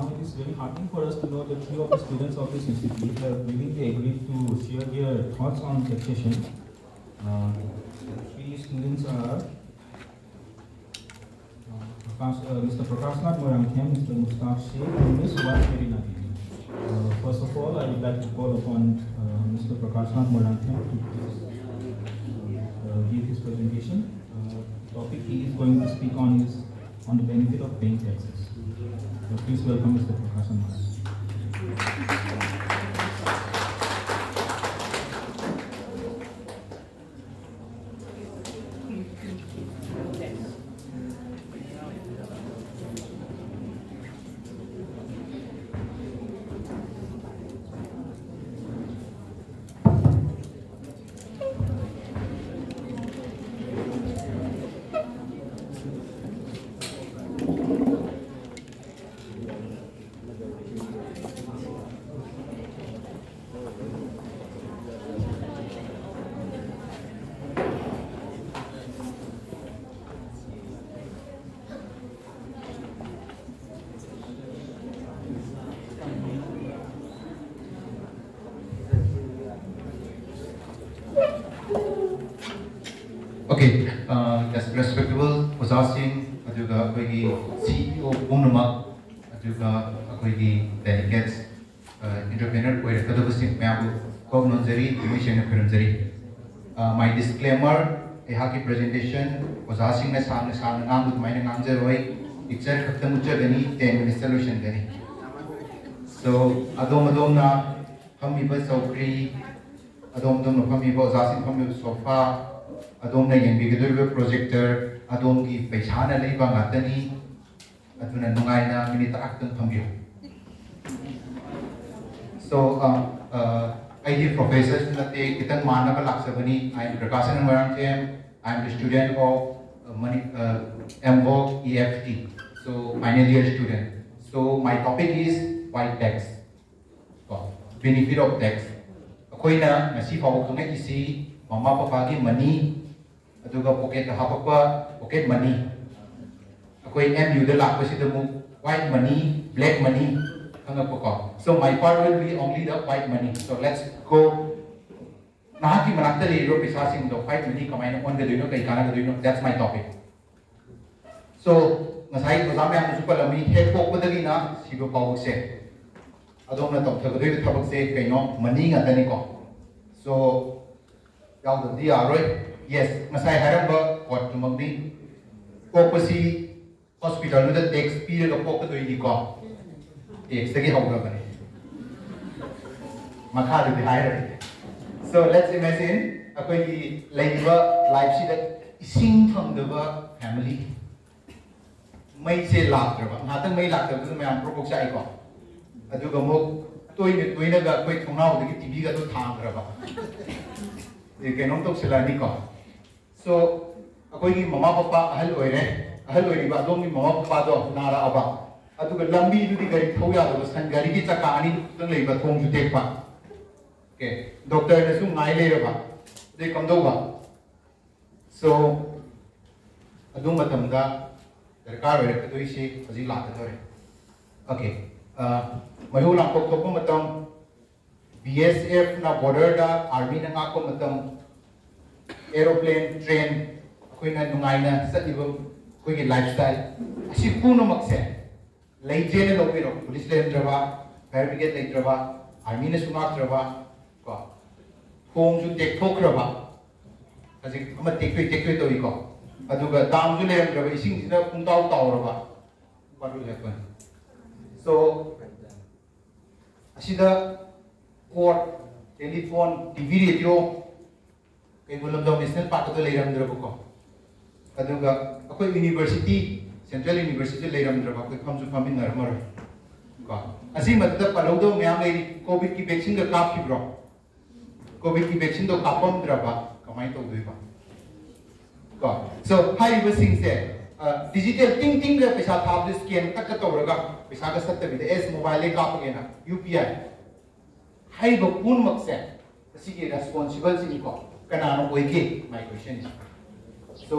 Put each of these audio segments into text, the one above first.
It is very heartening for us to know that few of the students of this institute have willingly agreed to share their thoughts on taxation. Uh, the three students are uh, Prakash- uh, Mr. Prakashnath Mr. Mustaq Sheikh, and Ms. Washiri Nabi. Uh, First of all, I would like to call upon uh, Mr. Prakashnath Morankhem to please uh, give his presentation. Uh, Topic he is going to speak on is on the benefit of paying taxes. Please welcome Mr. Prakashnath Morankhem. 気持ちいい。kog nonjari, tumishen piramjari. Uh, my disclaimer, ehaki presentation, Ozasin na sang sang ngang utmay na ngangjaroi, picture khatam uchagani, 10 minutes solution gani. So, adom adom na pamiba saukri, adom adom na pamiba Ozasin pamiba sofa, ꯑꯗꯣꯝꯅ ꯌꯦꯡꯕꯤꯒꯗꯧꯔꯤꯕ projector ꯑꯗꯣꯝꯒꯤ ꯄꯩꯁꯥꯅ ꯂꯩꯕ ꯉꯥꯛꯇꯅꯤ ꯑꯗꯨꯅ ꯅꯨꯡꯉꯥꯏꯅ minute ꯇꯔꯥꯈꯛꯇꯪ ꯐꯝꯕꯤꯌꯨ So, uh, uh, ꯑꯩꯗꯤ ꯄ꯭ꯔꯣꯐꯦꯁꯔꯁꯨ ꯅꯠꯇꯦ ꯈꯤꯇꯪ ꯃꯥꯟꯅꯕ ꯂꯥꯛꯆꯕꯅꯤ I am Prakashan Moirangthem I am the student of uh, Mani, uh, MVOC EFT so final year student so my topic is white tax ko benefit of tax ꯑꯩꯈꯣꯏꯅ ꯉꯁꯤ ꯐꯥꯎꯕ ꯈꯪꯉꯛꯏꯁꯤ ꯃꯃꯥ ꯄꯄꯥꯒꯤ ꯃꯅꯤ ꯑꯗꯨꯒ ꯄꯣꯀꯦꯠꯇ ꯍꯥꯞꯄꯛꯄ ꯄꯣꯀꯦꯠ ꯃꯅꯤ koi M U the lakpa si the white money, black money, so my part will be only the white money. So let's go. na Nahaki manakta the ro pisa sing the white money kamaino on the duino kai kana the duino. That's my topic. So ngasai ko sa zame ang super lami he ko ko dagi na si sibo pawok se. Adom na tong thag doi thabok se kaino money nga tani ko. So yaw the di aroi. Yes, ngasai haram ba what to magni. Ko pasi ꯍꯣꯁꯄꯤꯇꯥꯜꯗꯨꯗ tax ꯄꯤꯔꯒ ꯄꯣꯛꯀꯗꯣꯏꯅꯤꯀꯣ ꯇꯦꯛꯁꯇꯒꯤ ꯍꯧꯔꯕꯅꯤ ꯃꯈꯥꯗꯗꯤ ꯍꯥꯏꯔꯒꯦ so let's imagine ꯑꯩꯈꯣꯏꯒꯤ ꯂꯩꯔꯤꯕ ꯂꯥꯏꯐꯁꯤꯗ ꯏꯁꯤꯡ ꯐꯪꯗꯕ family ꯃꯩꯁꯦ ꯂꯥꯛꯇ꯭ꯔꯕ ꯉꯥꯛꯇꯪ ꯃꯩ ꯂꯥꯛꯇꯕꯗꯨꯅ ꯃꯌꯥꯝ ꯄ꯭ꯔꯣꯕꯣꯛ ꯆꯥꯏꯀꯣ ꯑꯗꯨꯒ ꯑꯃꯨꯛ ꯇꯣꯏꯅ ꯇꯣꯏꯅꯒ ꯑꯩꯈꯣꯏ ꯊꯣꯡꯅꯥꯎꯗꯒꯤ ꯇꯤꯚꯤꯒꯗꯣ ꯊꯥꯡꯈ꯭ꯔꯕ ꯀꯩꯅꯣꯝ ꯇꯧꯁꯤꯜꯂꯛꯑꯅꯤꯀꯣ ꯁꯣ ꯑꯩꯈꯣꯏꯒꯤ ꯃꯃꯥ ꯄꯄꯥ ꯑꯍꯜ ꯑꯣꯏꯔꯦ ꯑꯍꯜ ꯑꯣꯏꯔꯤꯕ ꯑꯗꯣꯝꯒꯤ ꯃꯃꯥ ꯄꯄꯥꯗꯣ ꯅꯥꯔꯛꯑꯕ ꯑꯗꯨꯒ ꯂꯝꯕꯤꯗꯨꯗꯤ ꯒꯥꯔꯤ ꯊꯧ ꯌꯥꯗꯕ ꯁꯟ ꯒꯥꯔꯤꯒꯤ ꯆꯀꯥ ꯑꯅꯤ ꯈꯛꯇꯪ ꯂꯩꯕ ꯊꯣꯡꯁꯨ ꯇꯦꯛꯄ ꯑꯣꯀꯦ ꯗꯣꯛꯇꯔꯅꯁꯨ ꯉꯥꯏ ꯂꯩꯔꯕ ꯑꯗꯩ ꯀꯝꯗꯧꯕ ꯁꯣ ꯑꯗꯨ ꯃꯇꯝꯗ ꯗꯔꯀꯥꯔ ꯑꯣꯏꯔꯛꯀꯗꯣꯏꯁꯤ ꯍꯧꯖꯤꯛ ꯂꯥꯛꯀꯗꯧꯔꯦ ꯑꯣꯀꯦ ꯃꯩꯍꯧ ꯂꯥꯡꯄꯣꯛ ꯊꯣꯛꯄ ꯃꯇꯝ ꯕꯤ ꯑꯦꯁ ꯑꯦꯐꯅ ꯕꯣꯔꯗꯔꯗ ꯑꯥꯔꯃꯤꯅ ꯉꯥꯛꯄ ꯃꯇꯝ ꯑꯦꯔꯣꯄ꯭ꯂꯦꯟ ꯇ꯭ꯔꯦꯟ ꯑꯩꯈꯣꯏꯅ ꯅꯨꯡꯉꯥꯏꯅ ꯆꯠꯂꯤꯕ ꯑꯩꯈꯣꯏꯒꯤ ꯂꯥꯏꯐ ꯁ꯭ꯇꯥꯏꯜ ꯑꯁꯤ ꯄꯨꯝꯅꯃꯛꯁꯦ कोई लाइफ स्टाइल ऐसी पूर्ण मक्से लेजे ने लोग भी रो पुलिस ले लेंद्रवा फायर ब्रिगेड ले लेंद्रवा आर्मी ने सुना सुनात्रवा को फोम जो देखोखरवा हजिक हम देख भी देख भी तो ही को अदुगा दाम जो लेंद्रवा इसिंग सिदा पुंदाव बात बारु लेकन सो असीदा कोर्ट टेलीफोन टीवी रेडियो कई बोलम दो नेशनल पार्क तो ले लेरंद्रवा को यूनिवर्सिटी सेंट्रल यूनिवर्सिटी लेरमद्रब अखोय फमजु फमिन नरमर को असि मतलब कोविड की वैक्सीन का की ब्रो कोविड की वैक्सीन तो कापम द्रबा कमाई तो को सो हाई वसिंग से डिजिटल तिंग टिंग का पैसा था आप स्कैन तक का पैसा का सत्य भी एस मोबाइल ले काप गेना यूपीआई हाई असि के से निको कनानो कोई के क्वेश्चन सो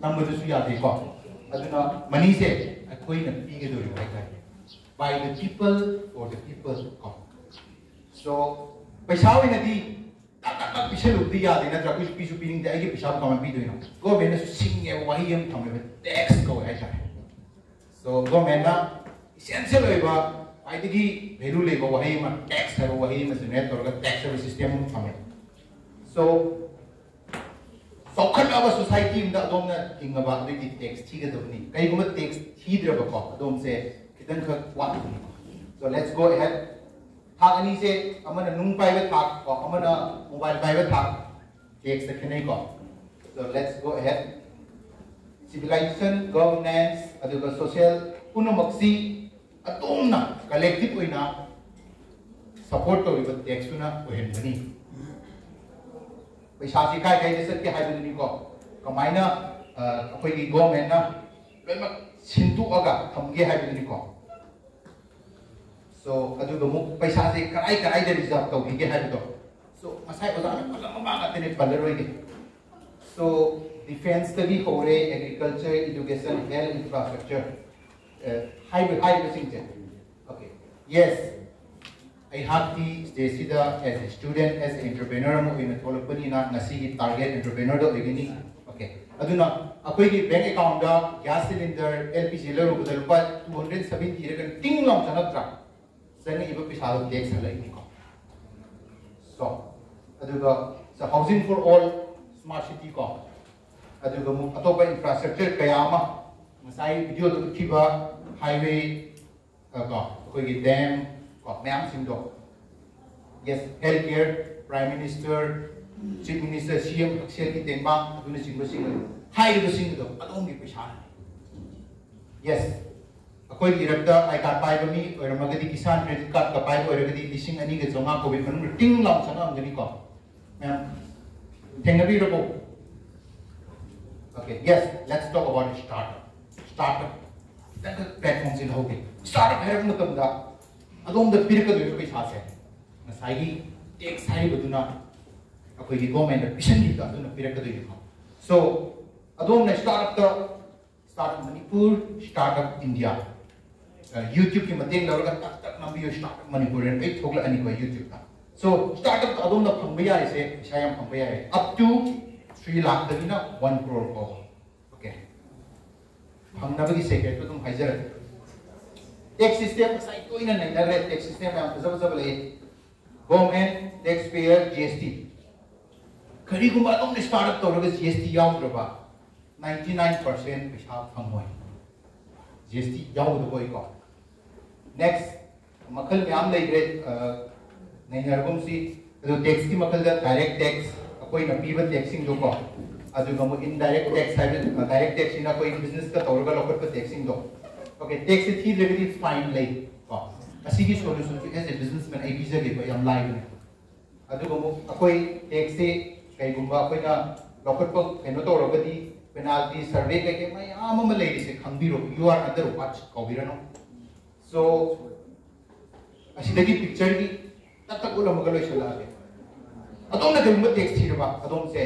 number the Suya de Kong. Adana Mani said, a queen of Pigadori by the people for the people of So Pesaw in a deep. So, kai go ma tax thi dra ba ko dom se kitan kha wa so let's go ahead thak ani se amana nung pai ba thak ko amana mobile pai ba thak text the khenai ko so let's go ahead civilization governance aduga social punamaksi atomna collective oina support to riba text na ohen bani paisa si kai kai se ke hai bani ko kamaina akoi gi government na loimak sintu aga thamge hai bani ko so aduga ga tene palaroi ge so defense tagi hore agriculture education health infrastructure hai hai sing okay yes I have the Stacida as a student, as an entrepreneur mo in Tolopani na nasi target entrepreneur do begini. Okay. Aduna, ako yung bank account của mẹ xin yes healthcare prime minister chief minister cm action ki tenba aduna sin basing hai ba sin do adong ni yes akoi ki rakta I ka pai ba mi or ma gadi kisan credit card ka pai or gadi lising ani ge jonga ko bi manu ting lam sana am gani ko ma'am thangabi robo okay yes let's talk about a startup startup that platforms in Hoki. startup hai rakna kamda ꯑꯗꯣꯝꯗ ꯄꯤꯔꯛꯀꯗꯣꯏꯕ ꯄꯩꯁꯥꯁꯦ ꯉꯁꯥꯏꯒꯤ tax ꯍꯥꯏꯔꯤꯕꯗꯨꯅ ꯑꯩꯈꯣꯏꯒꯤ ꯒꯣꯔꯃꯦꯟꯗ ꯄꯤꯁꯟꯈꯤꯕꯗꯣ ꯑꯗꯨꯅ ꯄꯤꯔꯛꯀꯗꯣꯏꯅꯤꯀꯣ ꯁꯣ ꯑꯗꯣꯝꯅ start ꯑꯞꯇ start up Manipur start up India ꯌꯨꯇ꯭ꯌꯨꯕꯀꯤ ꯃꯇꯦꯡ ꯂꯧꯔꯒ ꯇꯛ ꯇꯛ ꯅꯝꯕꯤꯌꯨ ꯁ꯭ꯇꯥꯔꯠ ꯑꯞ ꯃꯅꯤꯄꯨꯔ ꯑꯩ ꯊꯣꯛꯂꯛꯑꯅꯤꯀꯣ ꯌꯨꯇ꯭ꯌꯨꯕꯇ ꯁꯣ ꯁ꯭ꯇꯥꯔꯠ ꯑꯞꯇ ꯑꯗꯣꯝꯅ ꯐꯪꯕ ꯌꯥꯔꯤꯁꯦ ꯄꯩꯁꯥ ꯌꯥꯝ ꯐꯪꯕ टेक्स सिस्टेम साइड कोई नहीं डर टेक्स सिस्टेम में सब सब ले गवर्नमेंट टैक्स पेयर जीएसटी करीगुमा तुम ने स्टार्टअप तो रगे जीएसटी याद रखा 99% पैसा फंगोई जीएसटी याद कोई को नेक्स्ट मखल में हम ले रे नहीं हरगम सी तो टैक्स की मखल दा डायरेक्ट टैक्स कोई ना पीव टैक्सिंग जो को अजु गमो इनडायरेक्ट टैक्स है डायरेक्ट टैक्स ना कोई बिज़नेस का तौर का लोकल टैक्सिंग दो ꯂꯧꯈꯠꯄ ꯇꯦꯛꯁꯁꯤꯡꯗꯣ ꯑꯣꯀꯦ ꯇꯦꯛꯁꯁꯤ ꯊꯤꯗ꯭ꯔꯒꯗꯤ ꯐꯥꯏꯟ ꯂꯩ ꯀꯣ ꯑꯁꯤꯒꯤ ꯁꯣꯂꯨꯁꯟꯁꯨ ꯑꯦꯁ ꯑꯦ ꯕꯤꯖꯤꯅꯦꯁꯃꯦꯟ ꯑꯩ ꯄꯤꯖꯒꯦꯕ ꯌꯥꯝ ꯂꯥꯏꯕꯅꯦ ꯑꯗꯨꯒ ꯑꯃꯨꯛ ꯑꯩꯈꯣꯏ ꯇꯦꯛꯁꯁꯤ ꯀꯩꯒꯨꯝꯕ ꯑꯩꯈꯣꯏꯅ ꯂꯧꯈꯠꯄ ꯀꯩꯅꯣ ꯇꯧꯔꯒꯗꯤ ꯄꯦꯅꯥꯜꯇꯤ ꯁꯔꯚꯦ ꯀꯩꯀꯩ ꯃꯌꯥꯝ ꯑꯃ ꯂꯩꯔꯤꯁꯦ ꯈꯪꯕꯤꯔꯣ ꯌꯨ ꯑꯥꯔ ꯑꯟꯗꯔ ꯋꯥꯆ ꯀꯧꯕꯤꯔꯅꯨ ꯁꯣ ꯑꯁꯤꯗꯒꯤ ꯄꯤꯛꯆꯔꯒꯤ ꯇꯛ ꯇꯛ ꯎꯠꯂꯝꯃꯒ ꯂꯣꯏꯁꯤꯜꯂꯛꯑꯒꯦ ꯑꯗꯣꯝꯅ ꯀꯩꯒꯨꯝꯕ ꯇꯦꯛꯁ ꯊꯤꯔꯕ ꯑꯗꯣꯝꯁꯦ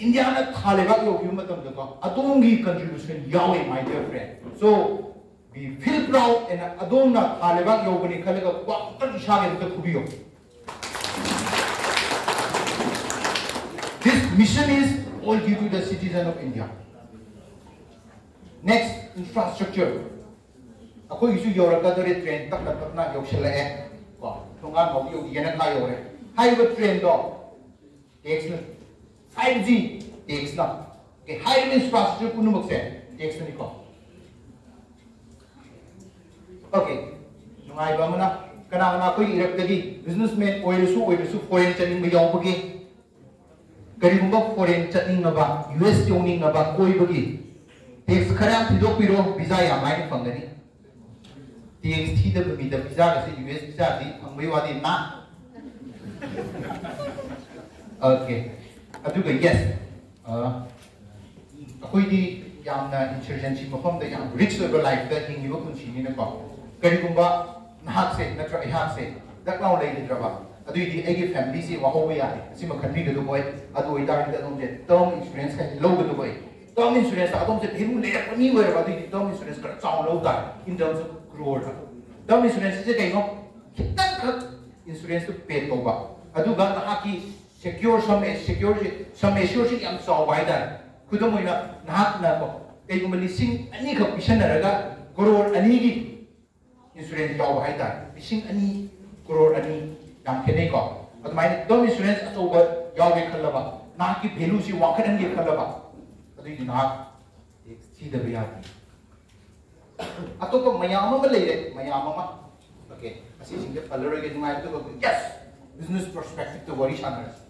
인디아나 탈레바기 오기운 마땅도가 아동기 컨트리뷰션 야웨 마이 디어 프렌드 so we feel proud and 아동나 탈레바기 오고니 칼레가 꽉꽉 이샤게 그 구비요 This mission is all due to the citizen of India. Next, infrastructure. अखोई इशू योरका दरे ट्रेन तक तक तक ना योक्षले है वाह थोंगा भागी योगी ये ना खाई हो रहे हाई वो ट्रेन दो excellent 5G takes na. Okay, high means processor kuno magse takes na niko. Okay, nungai ba mo na? Kana na ko irap kagi business man oil su oil su foreign chaning biyaw pagi. Karibumba foreign chaning na ba US chaning na ba koi pagi. Takes kara pidok piro visa ya mai pangani. Takes thida bumi da visa kasi US visa di pangmay wadi na. Okay. ꯑꯗꯨꯒ yes ꯑꯩꯈꯣꯏꯗꯤ ꯌꯥꯝꯅ insurgency ꯃꯐꯝꯗ ꯌꯥꯝ rich ꯑꯣꯏꯕ ꯂꯥꯏꯐꯇ ꯍꯤꯡꯉꯤꯕ ꯄꯨꯟꯁꯤꯅꯤꯅꯀꯣ ꯀꯔꯤꯒꯨꯝꯕ ꯅꯍꯥꯛꯁꯦ ꯅꯠꯇ꯭ꯔꯒ ꯑꯩꯍꯥꯛꯁꯦ ꯗꯛ ꯂꯥꯎ ꯂꯩꯈꯤꯗ꯭ꯔꯕ ꯑꯗꯨꯏꯗꯤ ꯑꯩꯒꯤ ꯐꯦꯃꯤꯂꯤꯁꯦ ꯋꯥꯍꯧꯕ ꯌꯥꯏ ꯑꯁꯤꯃ ꯈꯟꯕꯤꯒꯗꯕ ꯑꯣꯏ ꯑꯗꯨ ꯑꯣꯏꯇꯥꯔꯒꯗꯤ ꯑꯗꯣꯝꯁꯦ ꯇꯔꯝ ꯏꯟꯁꯨꯔꯦꯟꯁ ꯀꯥꯏꯁꯦ ꯂꯧꯒꯗꯕ ꯑꯣꯏ ꯇꯔꯝ ꯏꯟꯁꯨꯔꯦꯟꯁꯇ ꯑꯗꯣꯝꯁꯦ ꯚꯦꯂꯨ ꯂꯩꯔꯛꯄ ꯃꯤ ꯑꯣꯏꯔꯕ ꯑꯗꯨꯏꯗꯤ ꯇꯔꯝ ꯏꯟꯁꯨꯔꯦꯟꯁ ꯈꯔ ꯆꯥꯎꯅ ꯂꯧ ꯇꯥꯔꯦ ꯏꯟ ꯇꯔꯝꯁ ꯑꯣꯐ ꯀ꯭ꯔꯣꯔꯗ ꯇꯔꯝ ꯏꯟꯁꯨꯔꯦꯟꯁꯁꯦ ꯀꯩꯅꯣ ꯈꯤꯇꯪꯈꯛ ꯏꯟꯁꯨꯔꯦꯟꯁꯇꯨ ꯄꯦ ꯇꯧꯕ ꯑꯗꯨꯒ ꯅꯍꯥꯛꯀꯤ secure some security some associate yam saw by that kudam oina nahat na ko kai gum lising ani ka pisan raga crore ani gi insurance saw by that lising ani crore ani yam khene ko admai dom insurance ato ba yaw ge khallaba na ki value si wakhan ge khallaba adu gi na si da biya ki ato ko mayam ma le mayam ma okay asi singe palore ge ngai to yes business perspective to worry channels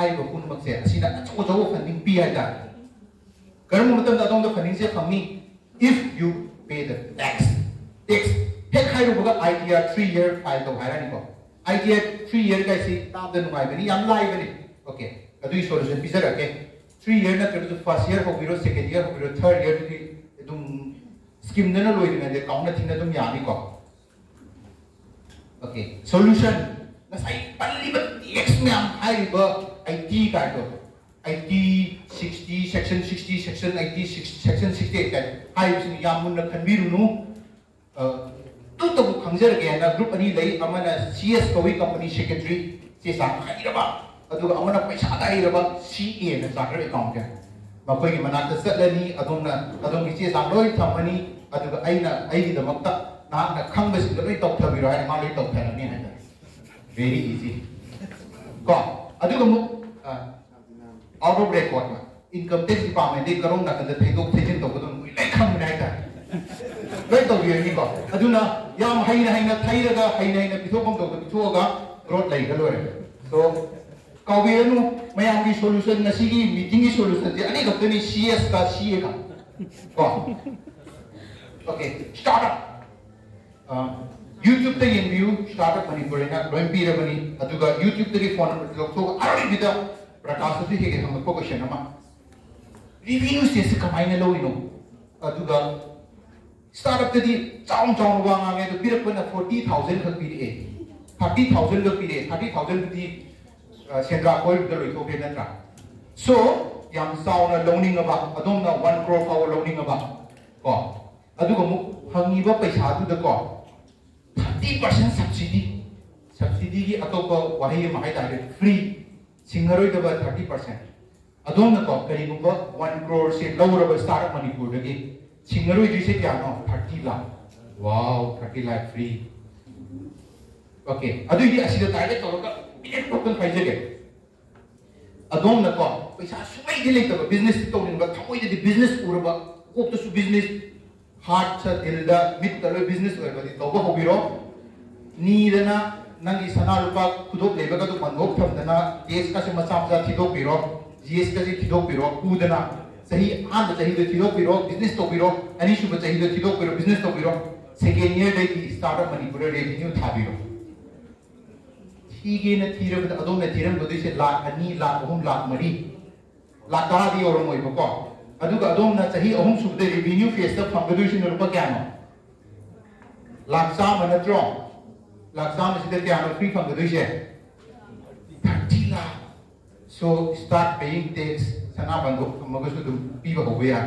ꯍꯥꯏꯔꯤꯕ ꯄꯨꯝꯅꯃꯛꯁꯦ ꯑꯁꯤꯅ ꯑꯆꯧ ꯑꯆꯧꯕ funding ꯄꯤ ꯍꯥꯏ ꯇꯥꯔꯦ ꯀꯔꯝꯕ ꯃꯇꯝꯗ ꯑꯗꯣꯝꯗ ꯐꯟꯗꯤꯡꯁꯦ ꯐꯪꯅꯤ if you pay the tax. Tax. Hek hai ru baga ITR 3 year file to haira ni ko. ITR 3 year ka si tab den ngai bani yam lai bani. Okay. Adu solution pisa ka ke 3 year na to first year ho biro second year ho biro third year ni dum scheme na loi na de count na thina dum yami ko. Okay. Solution na sai palli ba tax me am hai ba 80 काट दो 80 60 section 60 section 80 section 68 का hybrid या मुन खनबीर नु तो तो खंजर गया ना ग्रुप अनि लई अमना सीएस कोई कंपनी सेक्रेटरी से सा खाइरबा अदुग अमना पैसा दाइरबा सीए ने सागर अकाउंट है मखोई की मनाक सलनी अदोना अदों की से सा लोई थमनी अदुग आइना आइगी दमक तक ना ना खंग बस लोई तोक थबिरो है मा लोई तोक थरनी है वेरी इजी को अधिक हम लोग आउट ऑफ रेकॉर्ड में इनकम टैक्स डिपार्टमेंट एक करोड़ ना कंदर फेंको फेंचन तो बदन मुझे लेखा में नहीं था नहीं तो ये नहीं कहा अधूना या हम हाई ना हाई ना थाई रगा हाई ना हाई ना पिछो कम तो पिछो होगा ग्रोथ लाइक हेलो है तो कावेनु मैं आपकी सॉल्यूशन ना सीगी मीटिंग की सॉल्यूशन जी अनेक हफ्ते नहीं सीएस का सीए का okay startup YouTube YouTube view startup मणिपुरना लोबीरबनी यूट्यूब फ़ोन लौथोग अरबीद प्रकाश हे हंगप क्वेश्चन रिवीन्यू स्टेज कमायन लौनो स्टार्टअप चाउन चाउन वागे पीरपना फोर्टी थाउज़ेंड खा पीरए थर्टी थाउज़ेंड पीरए थर्टी थाउज़ेंड सेंद्रा कोईद लोथोगे नत्रा सो यम चाउन लौनीब अदोम वन क्रोर फाव लौनीब को हंगीब पैसादुदको 30% subsidy subsidy gi atopa wahi ma hai ta free singaroi da 30% adon na ko kari gum ba 1 crore se lawra ba start manipur da gi singaroi ji se kya no 30 lakh wow 30 lakh free okay adu gi asida ta le to ka bilet token pai je ge adon na ko paisa sumai de le ta business to ni ba thamoi de business ur ba ko to su business heart sa dil da mit ta le business ur ba di to ba ho bi ro नीदना नंगी सना रुपा खुदोक लेबगा तो बंदोक थमदना case का से मचा मचा थिदोक बिरो GS का से थिदोक बिरो कूदना सही आन सही दे थिदोक बिरो बिज़नेस तो बिरो अनि शुभ सही दे थिदोक बिरो बिज़नेस तो बिरो सेकेंड ईयर दे की स्टार्टअप मणिपुर रेवेन्यू था बिरो थीगे न थीरब अदोम न थीरम बदि से लाख अनि लाख अहम लाख मरी लाख का दी और मोइ बको अदुगा अदोम न सही अहम सुबदे रेवेन्यू फेस त फंगदुसिन रुपा क्या नो लाख चा मन नत्रो lakh sam asida kya no free fund doise 30 lakh so start paying tax sana bango maga su dum piba ho ya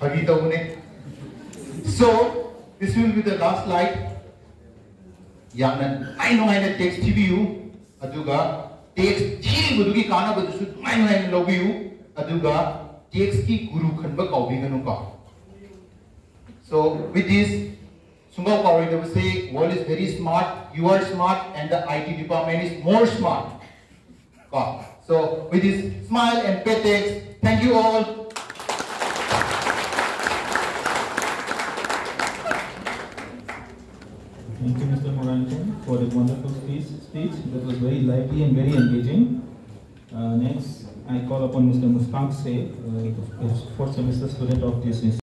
bagi to ne so this will be the last slide yamna ai no ai tax tvu aduga tax thibudugi kana badu su ai no ai lobiu aduga tax ki guru khanba kaubi ganu ka so with this Sungau Power they will say world is very smart, you are smart, and the IT department is more smart. So with this smile and petex, thank you all. Thank you, Mr. Moranton, for that wonderful speech. speech. That was very lively and very engaging. Uh, next, I call upon Mr. Mustaq Say, uh, fourth semester student of this institute.